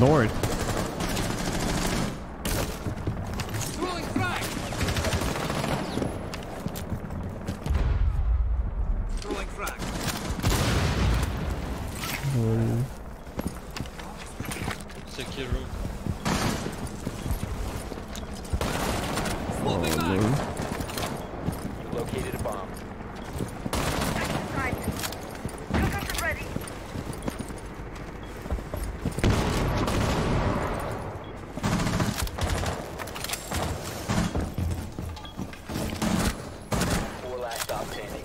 lord. Throwing frag. Throwing frag. Secure room. Oh, Swapping back. You located a bomb. Four last stop standing.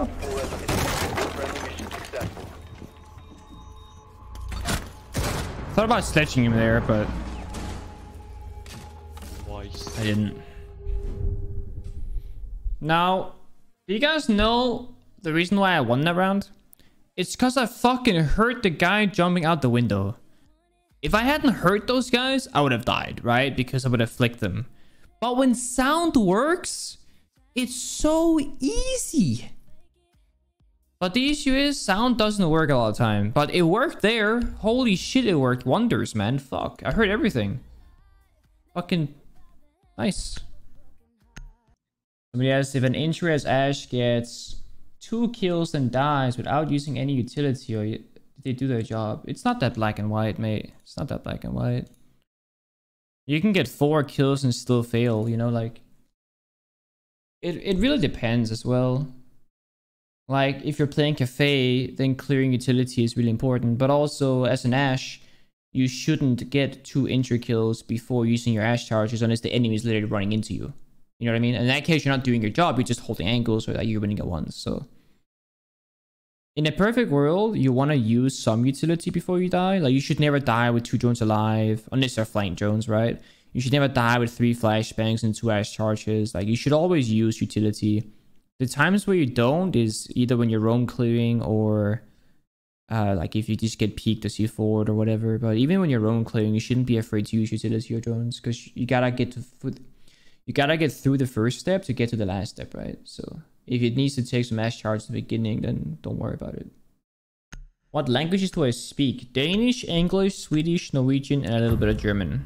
Op four eliminated. Friendly mission successful. Thought about sledging him there, but Twice. I didn't. Now, do you guys know the reason why I won that round? It's because I fucking hurt the guy jumping out the window. If I hadn't hurt those guys, I would have died, right? Because I would have flicked them. But when sound works, it's so easy. But the issue is, sound doesn't work a lot of time. But it worked there. Holy shit, it worked wonders, man. Fuck. I heard everything. Fucking nice. Somebody asked if an injury as Ash gets two kills and dies without using any utility or they do their job? It's not that black and white, mate. It's not that black and white. You can get four kills and still fail, you know, like it it really depends as well. Like if you're playing cafe, then clearing utility is really important. But also as an Ash, you shouldn't get two injury kills before using your Ash charges unless the enemy is literally running into you. You know what I mean? In that case, you're not doing your job. You're just holding angles or that you're winning at once. So, in a perfect world, you want to use some utility before you die. Like you should never die with two drones alive, unless they're flying drones, right? You should never die with three flashbangs and two ash charges. Like you should always use utility. The times where you don't is either when you're roam clearing or uh, like if you just get peeked to see forward or whatever. But even when you're roam clearing, you shouldn't be afraid to use utility or drones because you gotta get to you gotta get through the first step to get to the last step, right? So if it needs to take some ash charge at the beginning, then don't worry about it. What languages do I speak? Danish, English, Swedish, Norwegian, and a little bit of German.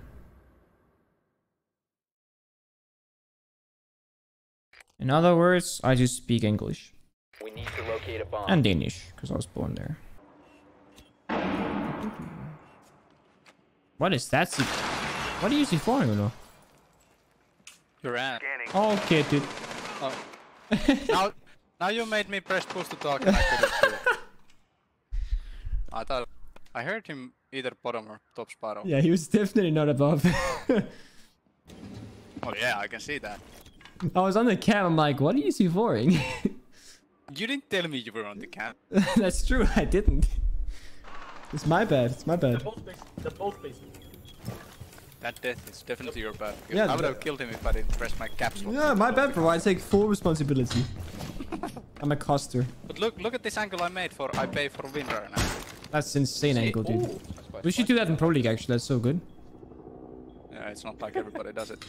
In other words, I just speak English We need to locate a bomb. and Danish because I was born there. What is that? C- What are you C4 you know? Your ass. Okay, dude. Oh. now, now you made me press push to talk and I couldn't do it. I thought I heard him either bottom or top spiral. Yeah, he was definitely not above. Oh yeah, I can see that. I was on the cam. I'm like, what are you C4ing? You didn't tell me you were on the cam. That's true. I didn't. It's my bad. It's my bad. That death is definitely your bad. Yeah, I would have killed him if I didn't press my capsule. Yeah, my bad, bro. I take full responsibility. I'm a coster. But look, look at this angle I made for I pay for win right now. That's insane angle, dude. Ooh, We should do that in Pro League, actually. That's so good. Yeah, it's not like everybody does it.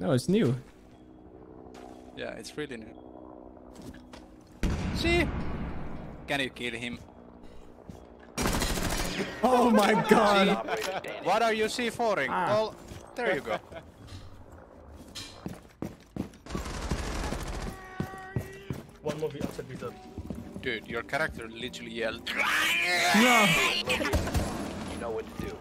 No, it's new. Yeah, it's really new. See? Can you kill him? Oh my god. What are you C4ing? Ah. Well, there you go. One more outside reserve. Dude, your character literally yelled. No. You know what to do.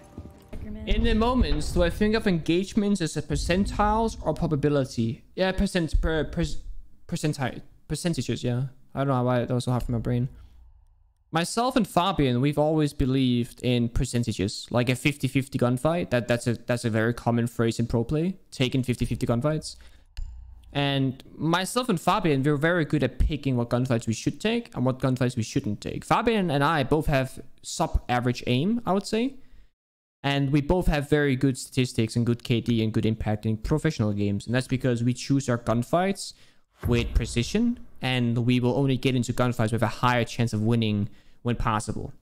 In the moments, do I think of engagements as a percentiles or probability? Yeah, percent per, per percentile percentages. Yeah, I don't know why that was so hard for my brain. Myself and Fabian, we've always believed in percentages, like a 50-50 gunfight. That that's a that's a very common phrase in pro play, taking 50-50 gunfights. And myself and Fabian, we're very good at picking what gunfights we should take and what gunfights we shouldn't take. Fabian and I both have sub-average aim, I would say. And we both have very good statistics and good KD and good impact in professional games. And that's because we choose our gunfights with precision. And we will only get into gunfights with a higher chance of winning when possible.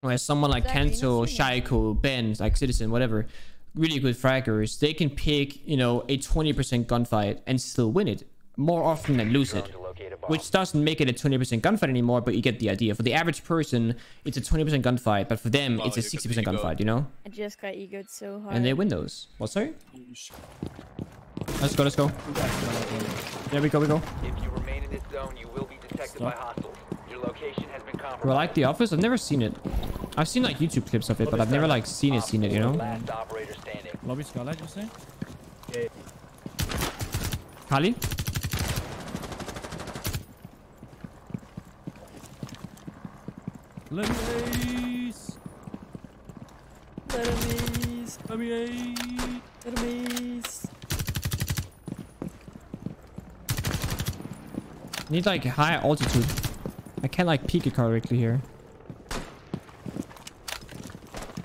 Whereas someone like Kanto. Shaiiko, Ben, like Citizen, whatever, really good fraggers, they can pick, you know, a 20% gunfight and still win it. More often than lose it. To locate a bomb. Which doesn't make it a 20% gunfight anymore, but you get the idea. For the average person, it's a 20% gunfight, but for them, Wow, it's a 60% gunfight, you know? I just got egoed so hard. And they win those. What, sorry? Let's go, let's go. There we go, we go. If you remain in this zone, you will be detected by hostiles. Your location has been compromised. Bro, I like The Office. I've never seen it. I've seen like YouTube clips of it, but I've never like seen it, seen it, you know? Last operator standing. Lobby Scarlet, you say? Kali? Let me ace! Enemies, Let me ace! enemies. Need like high altitude. I can't like peek it correctly here.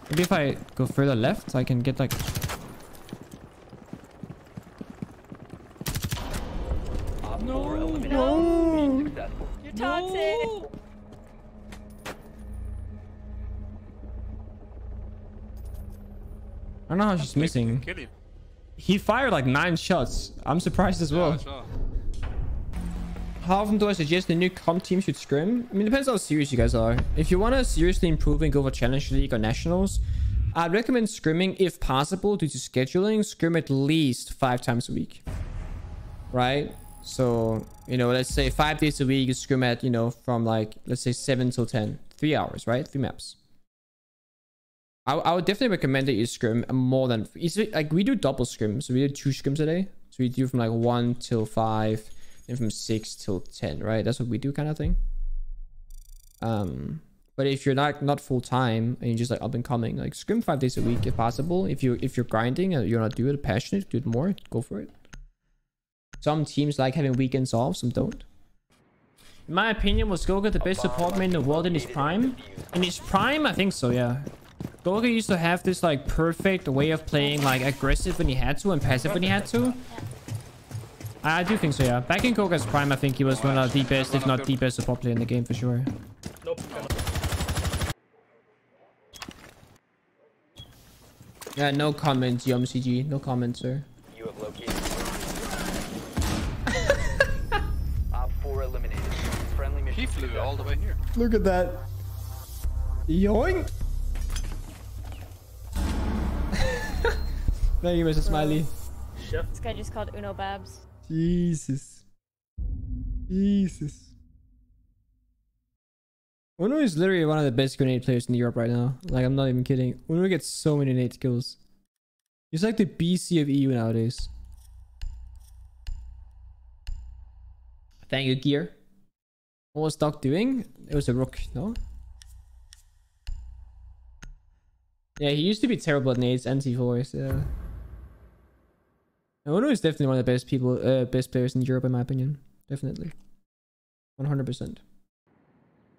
Maybe if I go further left, I can get like... Ah, no, no. You're toxic. I don't know how she's missing. He fired like nine shots. I'm surprised as Yeah, well. How often do I suggest the new comp team should scrim? I mean, it depends how serious you guys are. If you want to seriously improve and go for Challenge League or Nationals, I'd recommend scrimming if possible due to scheduling. Scrim at least five times a week. Right? So, you know, let's say five days a week, you scrim at, you know, from like, let's say 7 till 10. Three hours, right? Three maps. I, I would definitely recommend that you scrim more than... Like, we do double scrims. So we do two scrims a day. So we do from like 1 till 5 and from 6 till 10 right? That's what we do kind of thing. Um but if you're not not full time and you're just like up and coming like scrim five days a week if possible. If you if you're grinding and you're not do it passionate do it more go for it. Some teams like having weekends off some don't. In my opinion was Goga the best support man in the world in his prime. In his prime i think so yeah Goga used to have this like perfect way of playing like aggressive when he had to and passive when he had to I do think so, yeah. Back in Goga's prime, I think he was one of the best, if not the best support player in the game for sure. Yeah, no comments, YumCG. No comment, sir. You have located. Op 4 eliminated. Friendly mission He flew all the way here. Look at that. Yoink! Thank you, Mr. Smiley. Chef. This guy just called UUNO Babs. Jesus. Jesus. UUNO is literally one of the best grenade players in Europe right now. Like, I'm not even kidding. UUNO gets so many nade kills. He's like the BC of EU nowadays. Thank you, Gear. What was Doc doing? It was a rook, no? Yeah, he used to be terrible at nades and C4s, yeah. UUNO is definitely one of the best people, uh, best players in Europe, in my opinion. Definitely. 100%.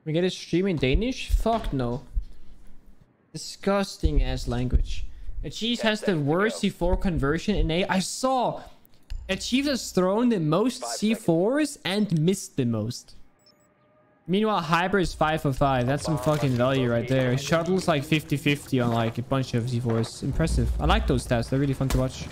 We get a stream in Danish? Fuck no. Disgusting ass language. Achieve has the worst C4 conversion in A. I saw Achieve has thrown the most C4s and missed the most. Meanwhile, Hyper is 5 for 5. That's some fucking value right there. Shuttle's like 50-50 on like a bunch of C4s. Impressive. I like those stats. They're really fun to watch.